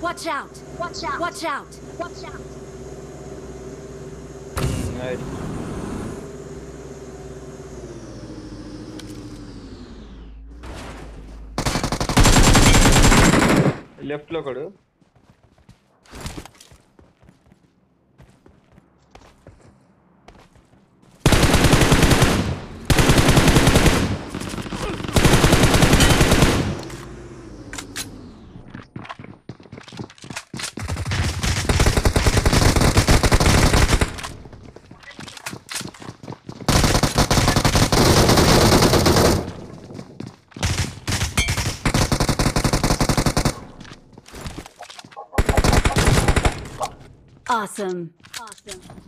Watch out! Watch out! Watch out! Watch out! Left లెఫ్ట్లో Awesome. Awesome.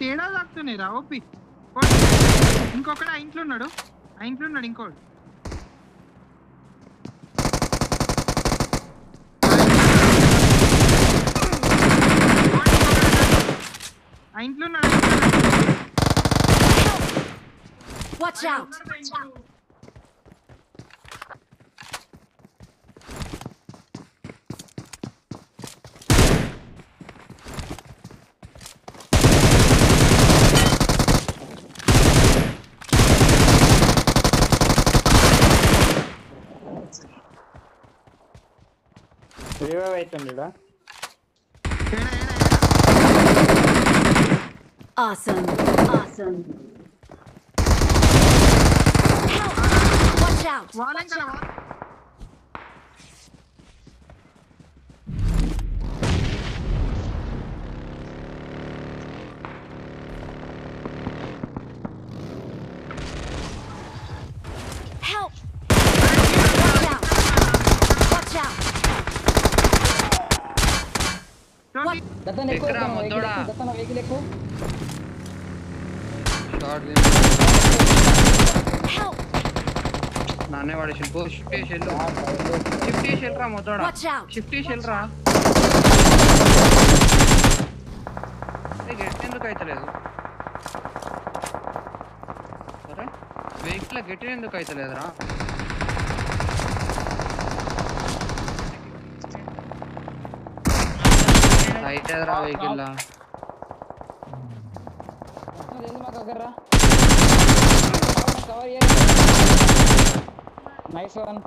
తేడా తాకుతున్నాయి రా OP ఇంకొకడు ఆ ఇంట్లో ఉన్నాడు ఆ ఇంట్లో ఉన్నాడు ఇంకోడు ఆ ఇంట్లో ఉన్నాడు Watch out! Watch out! Awesome. Awesome. Help! Watch out! దత్తన నానే వాడి షిల్పు షిఫ్ట్ షెల్ షిఫ్ట్ షెల్ రా మొదోడా షిఫ్ట్ షెల్ రా గెట్ ఎందుకు అయితలేదు సరే వెహికల్ గెట్ ఎందుకు అయితలేదురా హైట్ ఎదరా వెహికల్ నైస్ వన్